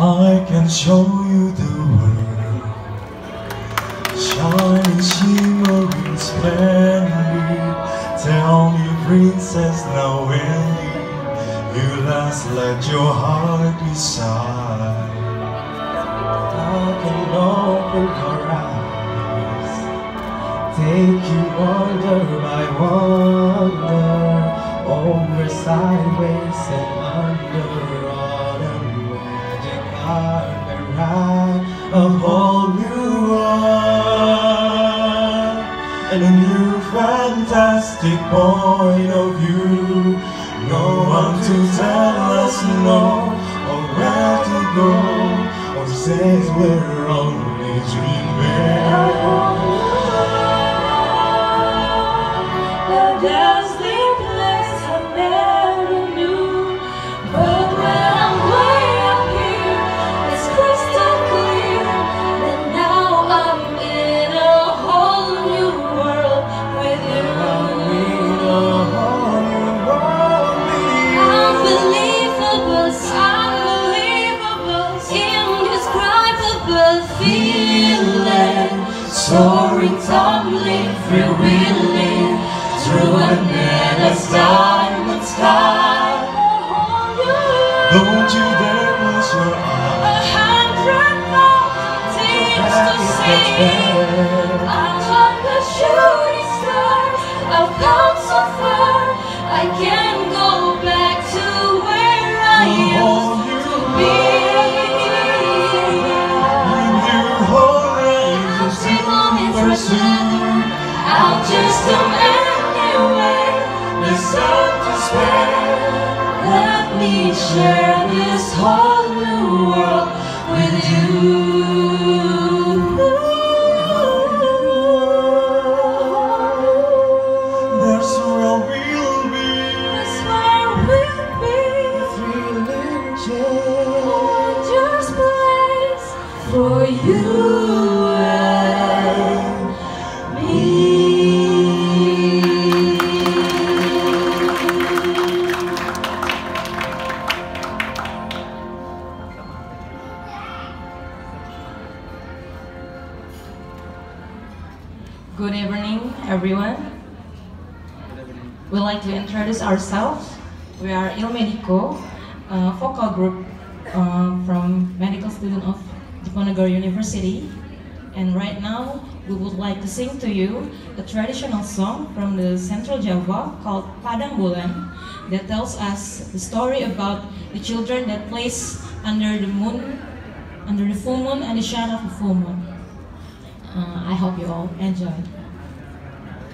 I can show you the world Shining, shimmering, splendid. Tell me, princess, now when you last let your heart be decide I can open your eyes. Take you wonder by wonder. Over, sideways, and under magic carpet ride A whole new world And a new fantastic point of view. No one to tell us no Or where to go. Or says we're only dreaming Soaring, tumbling, freewheeling through an endless diamond sky. Don't you dare close your eyes A hundred thousand things to. I'm like a shooting star. I've come so far. I can't I'll just come anywhere. There's to spare Let me share this whole new world with you. Where we'll be That's where we'll be. Thrilling change Just place for you Good evening, everyone. We'd like to introduce ourselves. We are Il Medico, a vocal group uh, from medical student of Diponegoro University. And right now, we would like to sing to you a traditional song from the Central Java called Padang Bulan that tells us the story about the children that plays under the moon, under the full moon and the shadow of the full moon. Uh, I hope you all enjoy.